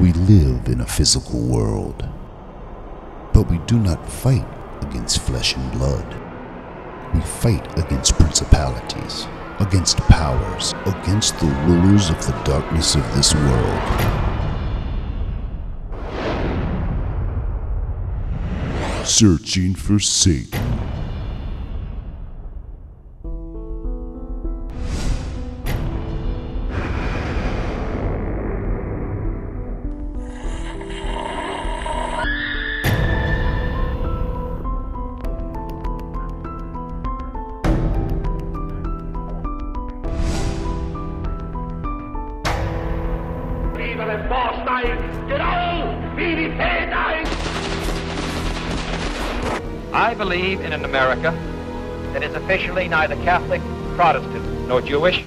We live in a physical world, but we do not fight against flesh and blood. We fight against principalities, against powers, against the rulers of the darkness of this world. Searching for Satan. Borstein! Genau wie die Fähigkeit! I believe in an America that is officially neither Catholic, Protestant, nor Jewish,